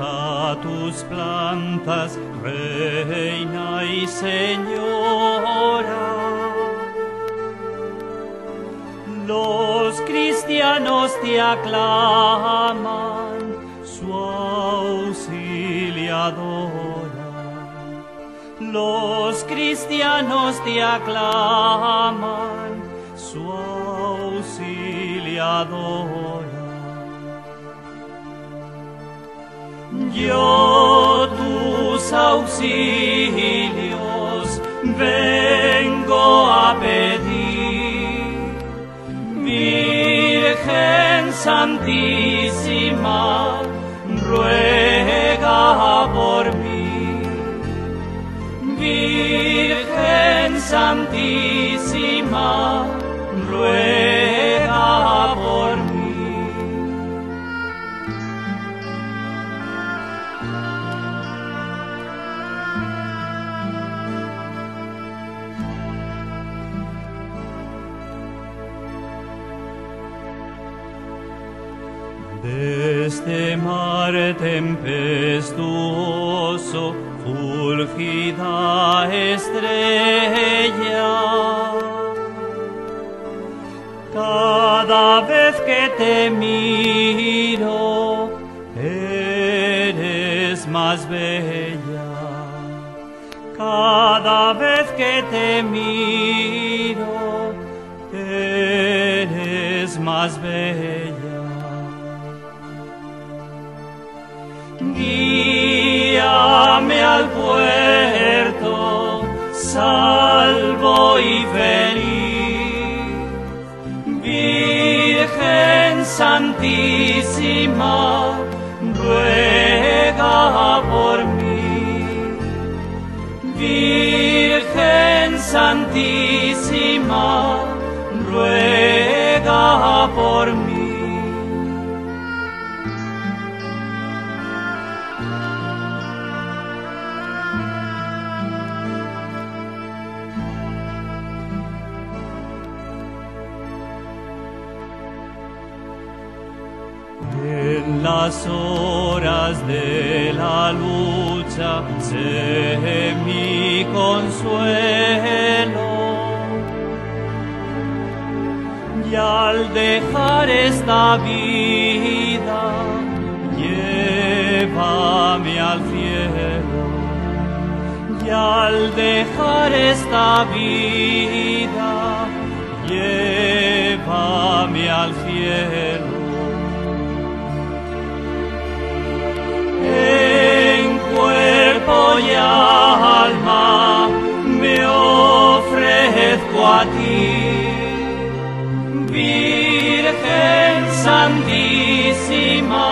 a tus plantas, reina y señora. Los cristianos te aclaman, su auxiliadora. Los cristianos te aclaman, su auxiliadora. Yo tus auxilios vengo a pedir, Virgen Santísima, ruega por Este mar tempestuoso, fulgida estrella, cada vez que te miro, eres más bella. Cada vez que te miro, eres más bella. Guíame al puerto, salvo y feliz. Virgen Santísima, ruega por mí. Virgen Santísima, ruega por mí. En las horas de la lucha, sé mi consuelo. Y al dejar esta vida, llévame al cielo. Y al dejar esta vida, llévame al cielo. vuelvo a ti, Virgen Santísima,